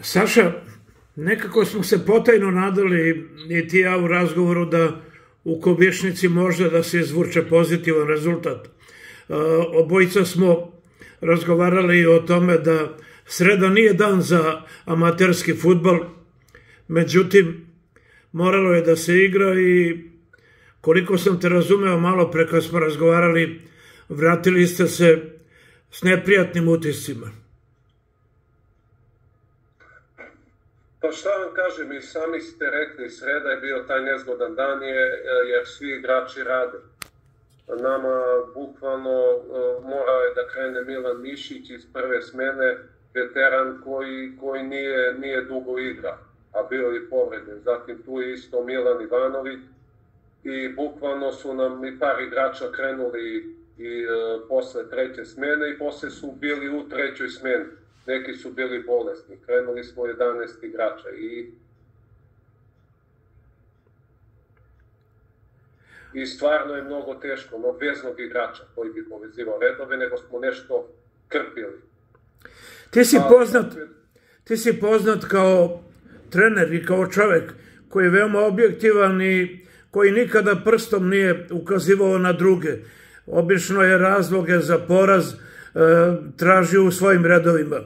Saša, nekako smo se potajno nadali i ti ja u razgovoru da u Kobješnici može da se izvuče pozitivan rezultat. E, obojica smo razgovarali o tome da sreda nije dan za amaterski futbal, međutim, moralo je da se igra i koliko sam te razumeo malo pre kad smo razgovarali, vratili ste se s neprijatnim utiscima. Pa šta vam kažem, i sami ste rekli, sreda je bio taj nezgodan dan je, jer svi igrači rade. Nama bukvalno e, morao je da krene Milan Mišić iz prve smene, veteran koji, koji nije, nije dugo igra, a bio i povreden. Zatim tu je isto Milan Ivanović i bukvalno su nam i par igrača krenuli i e, posle treće smene i posle su bili u trećoj smeni neki su bili bolesni. Krenuli smo 11 igrača i i stvarno je mnogo teško, no beznog igrača koji bi povezivao redove, nego smo nešto krpili. Ti si poznat, ti si poznat kao trener i kao čovek koji je veoma objektivan i koji nikada prstom nije ukazivao na druge. Obično je razloge za poraz E, tražio u svojim redovima.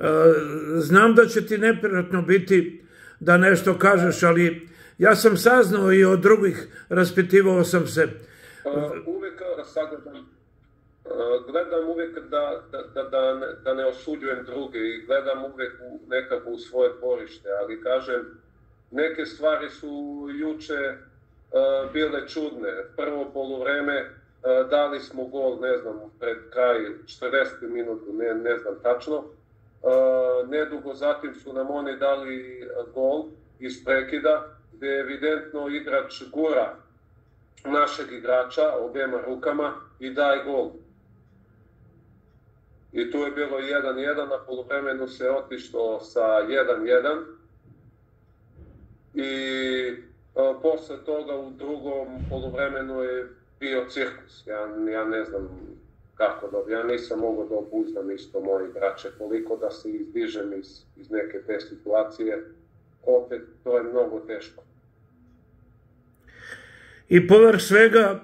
E, znam da će ti neprijatno biti da nešto kažeš, ali ja sam saznao i od drugih, raspitivao sam se. Pa, uvek sagledam, gledam uvek da, da, da, da, ne, da ne osuđujem druge i gledam uvek u, nekako u svoje dvorište, ali kažem, neke stvari su juče bile čudne. Prvo polovreme E, dali smo gol, ne znam, pred kraj 40. minutu, ne, ne znam tačno. E, nedugo zatim su nam oni dali gol iz prekida, gde evidentno igrač gura našeg igrača obema rukama i daje gol. I tu je bilo 1-1, na polovremenu se otišlo sa 1-1 i e, posle toga u drugom polovremenu je bio cirkus. Ja, ja ne znam kako da, ja nisam mogao da obuzdam isto moji braće, koliko da se izdižem iz, iz neke te situacije, opet to je mnogo teško. I povrh svega,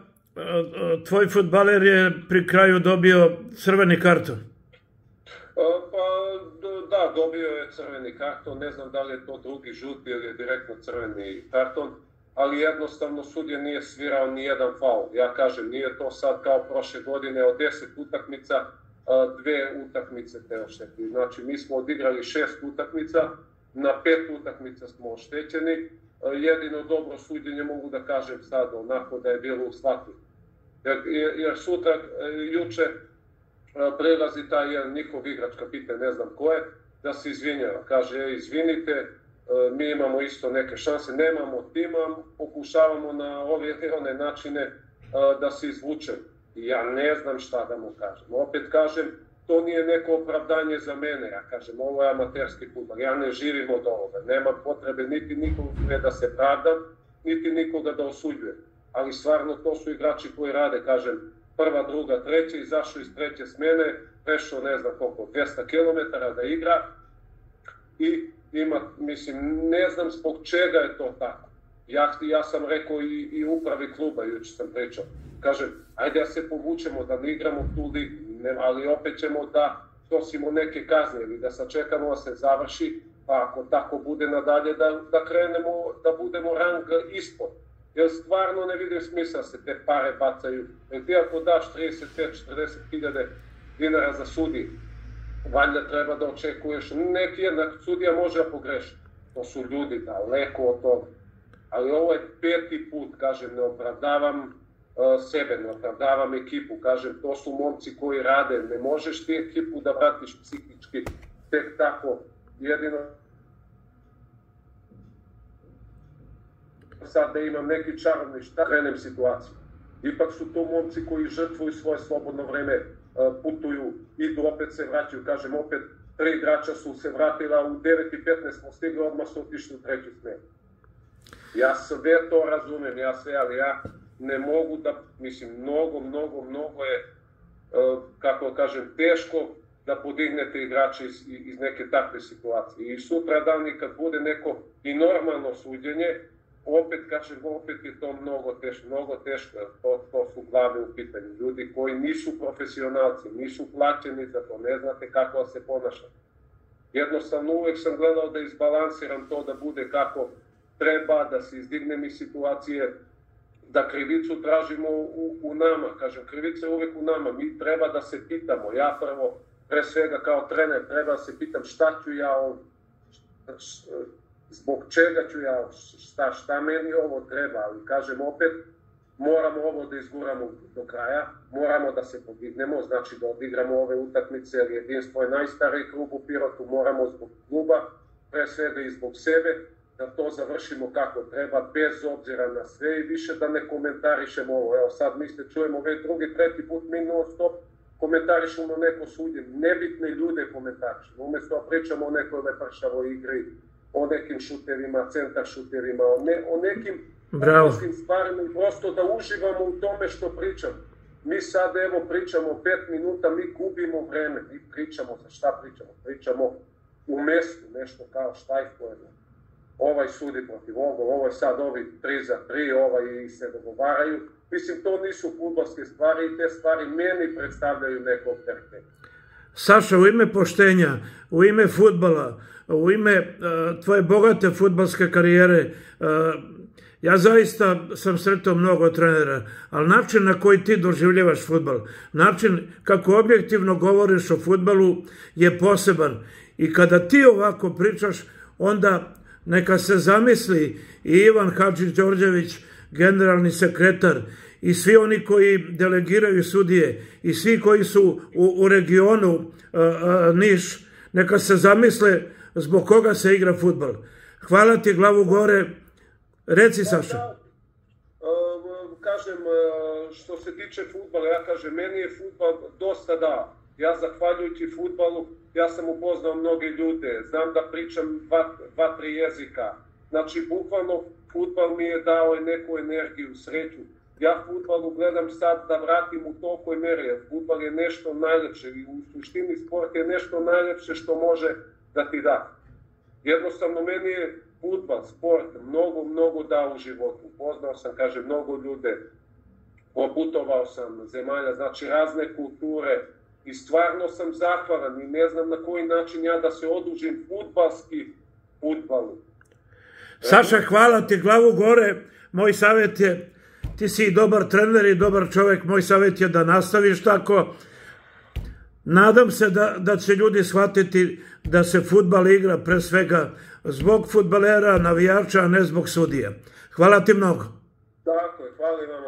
tvoj futbaler je pri kraju dobio crveni karton. Pa da, dobio je crveni karton, ne znam da li je to drugi žuti ili je direktno crveni karton ali jednostavno sudija nije svirao ni jedan faul. Ja kažem, nije to sad kao prošle godine od 10 utakmica, dve utakmice te ošteti. Znači, mi smo odigrali šest utakmica, na pet utakmica smo oštećeni, jedino dobro suđenje mogu da kažem sad, onako da je bilo u svaki. Jer, jer sutra, juče, prelazi taj jedan njihov igrač, kapite, ne znam ko je, da se izvinjava. Kaže, izvinite, E, mi imamo isto neke šanse, nemamo tima, pokušavamo na ove ili one načine e, da se izvučem. I ja ne znam šta da mu kažem. Opet kažem, to nije neko opravdanje za mene. Ja kažem, ovo je amaterski futbol. Ja ne živim od ovoga. Nema potrebe niti nikoga da se pravdam, niti nikoga da osuđujem. Ali stvarno to su igrači koji rade, kažem, prva, druga, treća, izašao iz treće smene, prešao ne znam koliko, 200 km da igra i ima, mislim, ne znam zbog čega je to tako. Ja, ja sam rekao i, i upravi kluba, juče sam pričao. Kažem, ajde da se povučemo, da ne igramo tu ligu, ali opet ćemo da nosimo neke kazne ili da sačekamo da se završi, pa ako tako bude nadalje, da, da krenemo, da budemo rang ispod. Jer stvarno ne vidim smisla da se te pare bacaju. Jer ti ako daš 35-40 hiljade dinara za sudi, valjda treba da očekuješ, neki jednak sudija može da pogreši. To su ljudi daleko od toga. Ali ovo je peti put, kažem, ne opravdavam uh, sebe, ne opravdavam ekipu, kažem, to su momci koji rade, ne možeš ti ekipu da vratiš psihički tek tako, jedino sad da imam neki čarobni šta krenem situaciju. Ipak su to momci koji žrtvuju svoje slobodno vreme, putuju, idu, opet se vraćaju, kažem, opet tri igrača su se vratila, u 9.15 smo stigli, odmah su otišli u treću smenu. Ja sve to razumem, ja sve, ali ja ne mogu da, mislim, mnogo, mnogo, mnogo je, kako kažem, teško da podignete igrače iz, iz neke takve situacije. I sutra dan kad bude neko i normalno suđenje, opet, kažem, opet je to mnogo teško, mnogo teško, to, to su glave u pitanju. Ljudi koji nisu profesionalci, nisu plaćeni za to, ne znate kako se ponaša. Jednostavno uvek sam gledao da izbalansiram to da bude kako treba, da se izdignem iz situacije, da krivicu tražimo u, u nama. Kažem, krivica je uvek u nama. Mi treba da se pitamo. Ja prvo, pre svega kao trener, treba da se pitam šta ću ja ovdje zbog čega ću ja, šta, šta meni ovo treba, ali kažem opet, moramo ovo da izguramo do kraja, moramo da se podignemo, znači da odigramo ove utakmice, jer jedinstvo je najstariji klub u Pirotu, moramo zbog kluba, pre svega i zbog sebe, da to završimo kako treba, bez obzira na sve i više da ne komentarišemo ovo. Evo sad mi ste čujemo već drugi, treti put mi non stop komentarišemo neko suđenje, nebitne ljude komentarišemo, umesto da pričamo o nekoj lepršavoj igri, o nekim šuterima, centar šuterima, o, ne, o nekim Bravo. stvarima i prosto da uživamo u tome što pričam. Mi sad evo pričamo pet minuta, mi gubimo vreme, mi pričamo za šta pričamo, pričamo u mestu nešto kao štajfojeno. Ovaj sudi protiv ovog, ovo je sad ovi 3 za 3, ovaj se dogovaraju. Mislim, to nisu futbolske stvari i te stvari meni predstavljaju neko opteretenje. Saša, u ime poštenja, u ime futbala, u ime uh, tvoje bogate futbalske karijere, uh, ja zaista sam sretao mnogo trenera, ali način na koji ti doživljavaš futbal, način kako objektivno govoriš o futbalu je poseban. I kada ti ovako pričaš, onda neka se zamisli i Ivan Hadži Đorđević, generalni sekretar, i svi oni koji delegiraju sudije i svi koji su u, u regionu uh, uh, Niš, neka se zamisle zbog koga se igra futbal. Hvala ti glavu gore. Reci Saša. Da, uh, kažem, što se tiče futbala, ja kažem, meni je futbal dosta da. Ja zahvaljujući futbalu, ja sam upoznao mnoge ljude, znam da pričam dva, dva tri jezika. Znači, bukvalno, futbal mi je dao neku energiju, sreću ja futbalu gledam sad da vratim u tolikoj meri, jer futbal je nešto najlepše i u suštini sport je nešto najlepše što može da ti da. Jednostavno, meni je futbal, sport, mnogo, mnogo dao u životu. Poznao sam, kaže, mnogo ljude, oputovao sam zemalja, znači razne kulture i stvarno sam zahvalan i ne znam na koji način ja da se odužim futbalski futbalu. Saša, hvala ti glavu gore. Moj savjet je ti si dobar trener i dobar čovek, moj savjet je da nastaviš tako. Nadam se da, da će ljudi shvatiti da se futbal igra pre svega zbog futbalera, navijača, a ne zbog sudija. Hvala ti mnogo. Tako je, hvala puno.